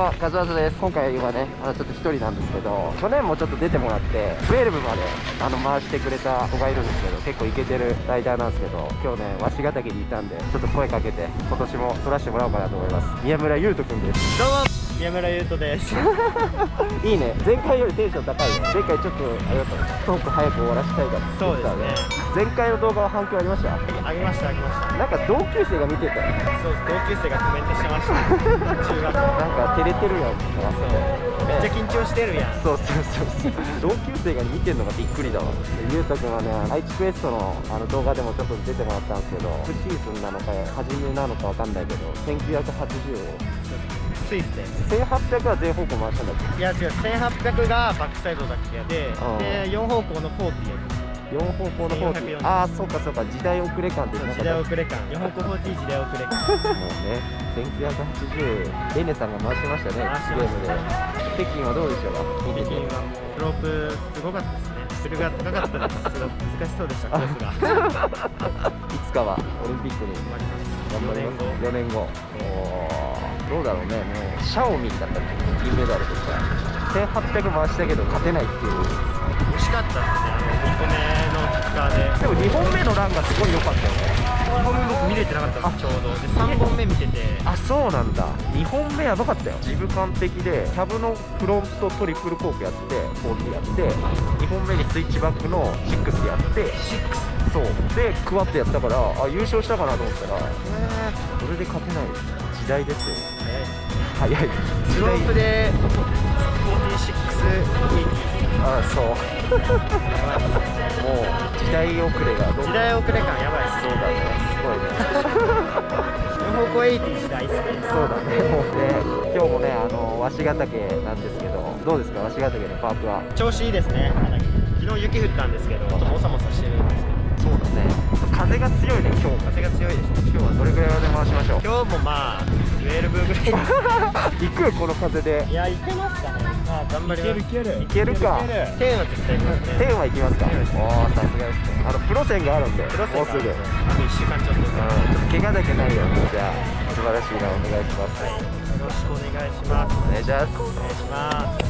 もカズワズです。今回はねあのちょっと一人なんですけど去年もちょっと出てもらって12まであの回してくれた子がいるんですけど結構イケてるライダーなんですけど今日ね鷲ヶ岳にいたんでちょっと声かけて今年も撮らせてもらおうかなと思います。宮村優斗くんです。どうも宮村優斗です。いいね。前回よりテンション高いね。前回ちょっとあれだったのトーク早く終わらせたいからそうですね前回の動画は反響ありました？あげましたあげました。なんか同級生が見てたよそう同級生がコメントしてました。中学校。なんか照れてるやんそう。めっちゃ緊張してるやん。そうそうそうそう。同級生が見てるのがびっくりだわ。でゆうたくんはね愛知クエストのあの動画でもちょっと出てもらったんですけどフシーズンなのか初めなのかわかんないけど1980を。スイスで1800は全方向回したんだっいや違う。1800がバックサイドだけでうんで4方向の40やけ4方向の方に。1440ああそうかそうか。時代遅れ感ってなんか。時代遅れ感。4方向40時代遅れ感。もうね。1980レネさんが回してましたねゲームで。北京はどうでしょう北京はもうスロープすごかったですね。スルが高かったです。すごく難しそうでした コースが。いつかはオリンピックに。頑張ります。頑張ります。4 4年後どうだろうね。もうシャオミンだったっけ銀メダルとか1800回したけど勝てないっていう惜しかったですねあの2個目のキッカーででも2本目のランがすごい良かったよね2本目僕見れてなかったんですちょうどで3本目見ててあそうなんだ2本目やばかったよジブ完璧でキャブのフロントトリプルコークやって40やって2本目にスイッチバックの6やって6そう。でクワッとやったからあ優勝したかなと思ったらへえこれで勝てない時代ですよ。早い。スロープで4680あそう。もう時代遅れが時代遅れ感やばいそうだね。すごいね。4方向80時代っすね。そうだね。もうね今日もねあの鷲ヶ岳なんですけどどうですか？鷲ヶ岳のパークは。調子いいですね。昨日雪降ったんですけどちょっともさもさしてるんですね風が強いね今日。風が強いですね今日はどれぐらいまで回しましょう？今日もまあ12分ぐらい。で 行くこの風で。いやいけますかね。まあ頑張ります。けるいける。か。天は絶対行きますね天は行きます。かおおさすがですね。あのプロ線があるんでプロセスもうすぐ。うんあと1週間ちょっと。ちょっと怪我だけないように。じゃあ素晴らしいなお願いします、はい。よろしくお願いします。お願いします。お願いします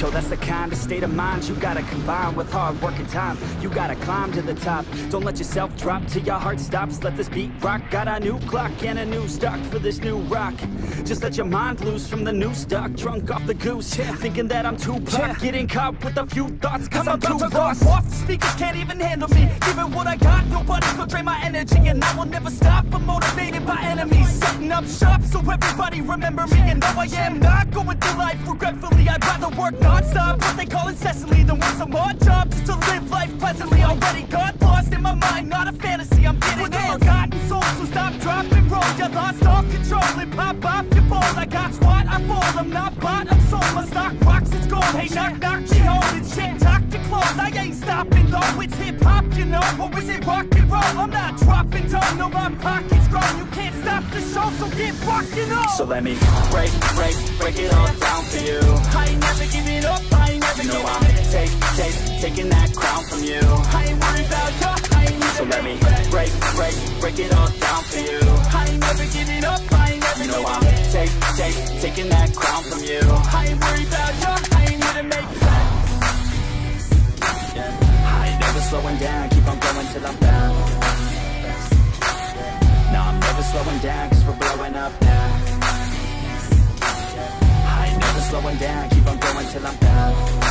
Show that's the kind of state of mind you gotta combine with hard work and time. You gotta climb to the top. Don't let yourself drop till your heart stops. Let this beat rock. Got a new clock and a new stock for this new rock. Just let your mind loose from the new stock. Drunk off the goose. Thinking that I'm too pop. Getting caught with a few thoughts cause I'm too lost. Off the speakers can't even handle me. Giving what I got, nobody's gonna drain my energy. And I will never stop. I'm motivated by enemies. Setting up shop so everybody remember me. And no, I am not going through life regretfully. I'd rather work non-stop. What they call incessantly than work some odd job just to live life pleasantly. Already got lost in my mind, not a fantasy. I'm getting With a forgotten soul, so stop, drop, and roll. You lost all control and pop off your ball. I got squat, I fall. I'm not bought, I'm sold. My stock rocks, it's gold. Hey, knock, knock, It's hip hop, you know, or is it rock and roll? I'm not dropping down, no, my pocket's grown. You can't stop the show, so get rocking on. So let me break, break, break it all down for you. I ain't never giving up, I ain't never you know I'm take, take, taking that crown from you. I ain't worried about you, I ain't So let me break, break, break it all down for you. I ain't never giving up, I ain't never you know I'm take, take, taking that crown from you. I ain't worried slowing down, keep on going till I'm down. No, I'm never slowing down, cause we're blowing up now. I ain't never slowing down, keep on going till I'm down.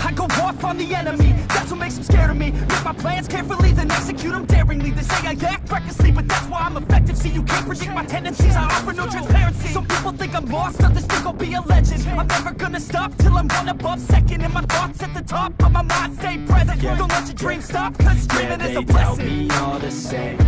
I go off on the enemy, that's what makes them scared of me. Make my plans carefully, then execute them daringly. They say I act recklessly, but that's why I'm effective. See, you can't predict my tendencies, I offer no transparency. Some people think I'm lost, others think I'll be a legend. I'm never gonna stop till I'm one above second. And my thoughts at the top, but my mind stay present. Don't let your dreams stop, cause dreaming is they a tell blessing. me all the same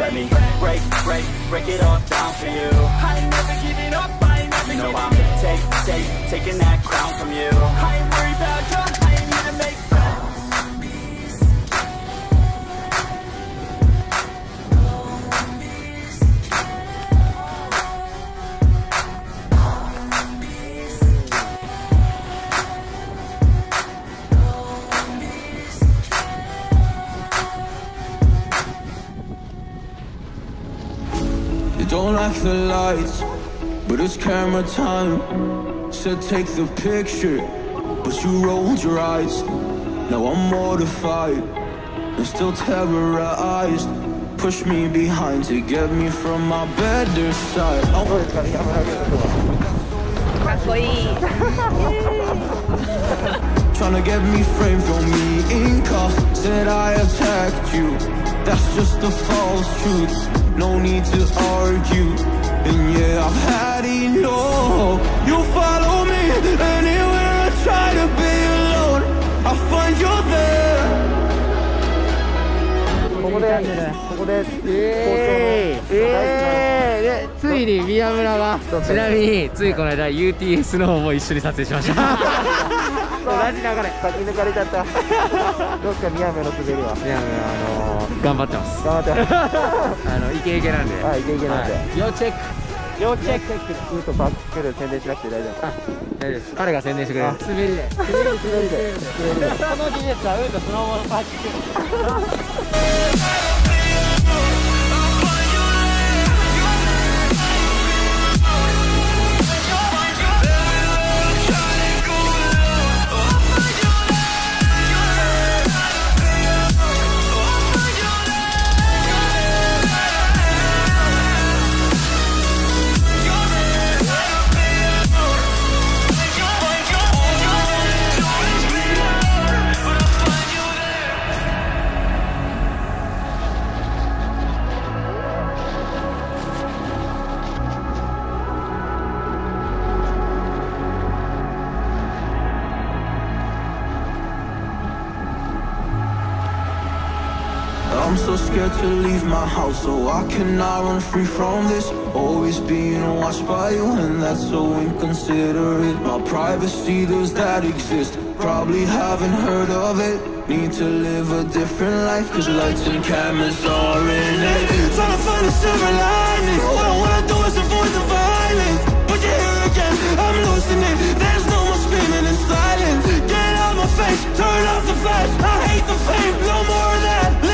let me break, break, break it all down for you. I ain't never giving up, I ain't never no, I'm take, take, taking that crown from you. I ain't worried about lights, but it's camera time. Said take the picture, but you rolled your eyes. Now I'm mortified and still terrorized. Push me behind to get me from my better side. Oh. Trying to get me framed, for me in cuffs. Said I attacked you. That's just the false truth. No need to argue. And yeah, I've had enough. You follow me anywhere I try to be alone. I find you there. ここでここでえー、えー、でついに宮村がちなみについこの間 UTS の方も一緒に撮影しました同じ流れ先抜かれちゃったどうですか宮部の滑りは宮村あのー、頑張ってます。頑張ってます。あのイケイケなんで。はいイケイケなんで。はい。要チェック。要チェック。ずっとバックで宣伝しなくて大丈夫。あ大丈夫です。彼が宣伝してくれる。あ。滑りで。滑りで滑りで。この技術はとスノーボードパーク。I'm to leave my house, so I cannot run free from this. Always being watched by you, and that's so inconsiderate. My privacy, does that exist? Probably haven't heard of it. Need to live a different life, cause lights and cameras are in it. Trying to find a silver lining. What I wanna do is avoid the violence. But you're here again, I'm losing it. There's no more screaming in silence. Get out my face, turn off the flash. I hate the fame, no more of that.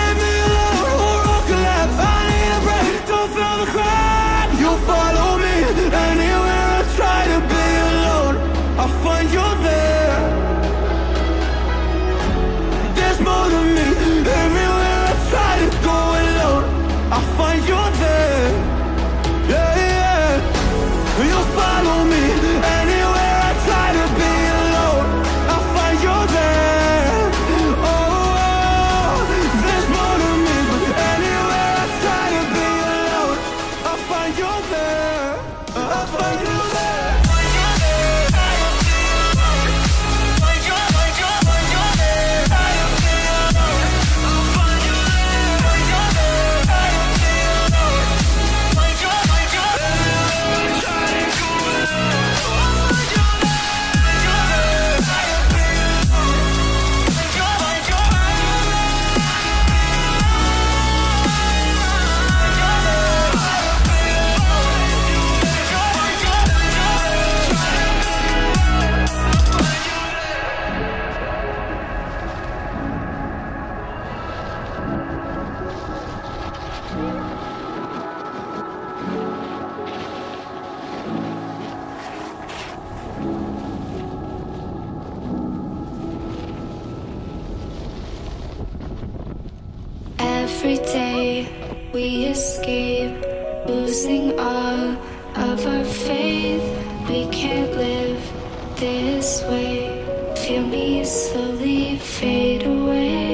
This way. Feel me slowly fade away.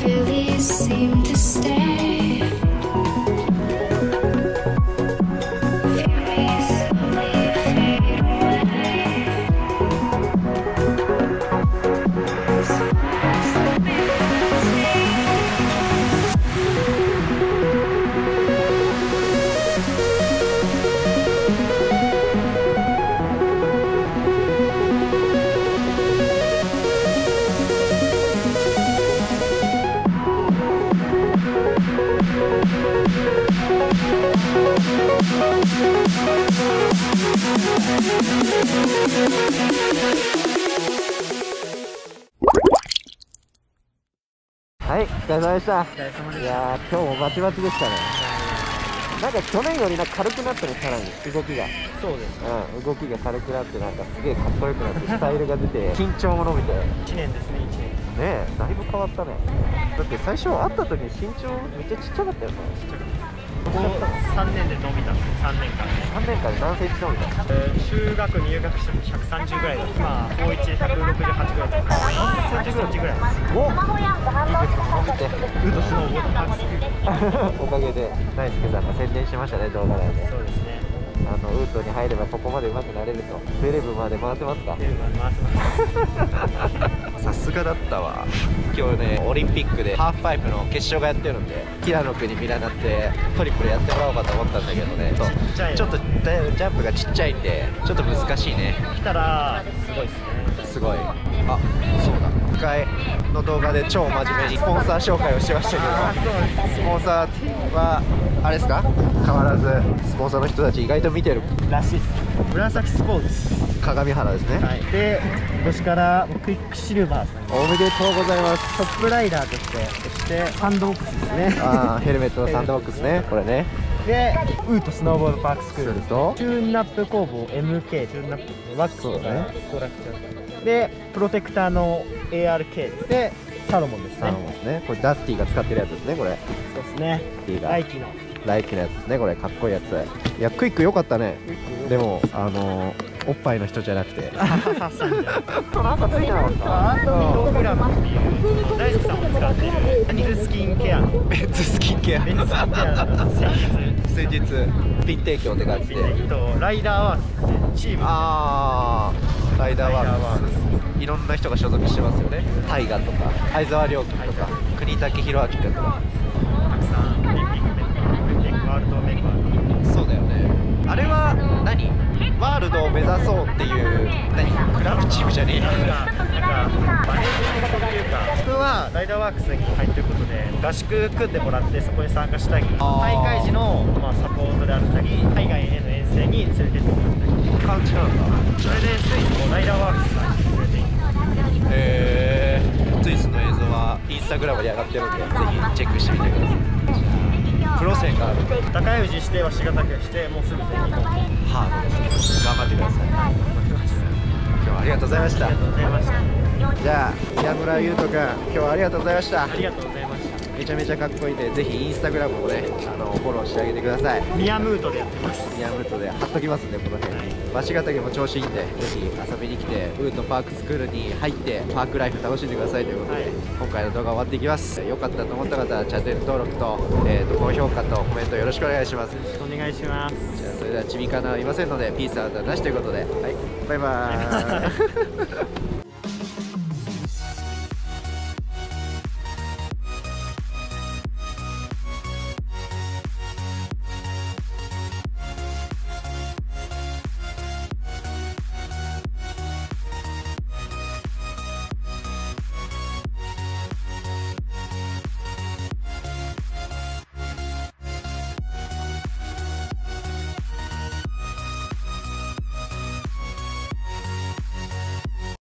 Really seem to stay. 疲れ様でした。いやー今日もバチバチでしたね。なんか去年よりな軽くなったねさらに。動きが。そうですうん動きが軽くなってなんかすげえかっこよくなってスタイルが出て緊張も伸びて。ね1年ですね1年。えだいぶ変わったね。だって最初会った時に身長めっちゃちっちゃかったよねここ3年で伸びたんですよ3年間で3年間で何センチ伸びた。え中学入学しても130ぐらいだった。今高1168ぐらいだった。30センチぐらいですおいいですね伸びてウートスノーボードパークスクールおかげで大輔さんが宣伝しましたね動画内でそうですねあのウートに入ればここまで上手くなれるとセレブまで回ってますかテレビ回ってますさすがだったわ。今日ねオリンピックでハーフパイプの決勝がやってるんで平野君に見習ってトリプルやってもらおうかと思ったんだけどね。ちょっとジャンプがちっちゃいんでちょっと難しいね。来たらすごいですね。すごい。あそう。だ1回の動画で超真面目にスポンサー紹介をしてましたけどスポンサーはあれですか？変わらずスポンサーの人たち意外と見てる。らしいです紫スポーツ。各務原ですね、はい。で今年からクイックシルバー。さんおめでとうございます。トップライダーとしてそしてサンドボックスですね。あーヘルメットのサンドボックスね。これね。でウートスノーボードパークスクール。と？チューンナップ工房 MK チューンナップワックスとかね。ストラクチャー。でプロテクターの ARK ですでサロモンですね。サロモンですね。これダスティが使ってるやつですねこれ。そうですね。ティが。来季の。ライキのやつですねこれ。かっこいいやつ。いやクイック良かったね。でもあのーおっぱいの人じゃなくて。なんかついてなか。ったミログラムっていう大輔さんも使っている。ベンズスキンケアの。ベンツスキンケアベンズスキンケアの先日先日ピン提供って感じでとライダーワークってチーム。ああライダーワーク。スいろんな人が所属してますよね。大河とか相沢亮君とか国武弘明君とか。たくさんオリンピックメンバーワールドメンバーそうだよね。あれは何？ワールドを目指そうっていう何？クラブチームじゃねえな。んなんかマネージメントというか僕はライダーワークスに入ってることで合宿組んでもらってそこに参加したり大会時の、まあ、サポートであったり海外への遠征に連れてってもらったり。感じなんだそれでスイスもライダーワークスへえスイスの映像はインスタグラムに上がってるんでぜひチェックしてみてください。プロ線がある高い氏して鷲ヶ岳してもうす。ぐ全日本ハードですね頑張ってください今日はありがとうございましたありがとうございました。じゃあ宮村優斗君今日はありがとうございましたありがとうございました。めちゃめちゃかっこいいんでぜひインスタグラムをねあのフォローしてあげてください。ミヤムートでやってます。ミヤムートで貼っときますんでこの辺。に鷲ヶ岳も調子いいんでぜひ遊びに来てウートパークスクールに入ってパークライフ楽しんでくださいということで、はい。今回の動画終わっていきます。よかったと思った方はチャンネル登録と,、えーと高評価とコメントよろしくお願いします。お願いします。じゃあそれではちびかなはいませんのでピースアウトはなしということで。はい。バイバーイ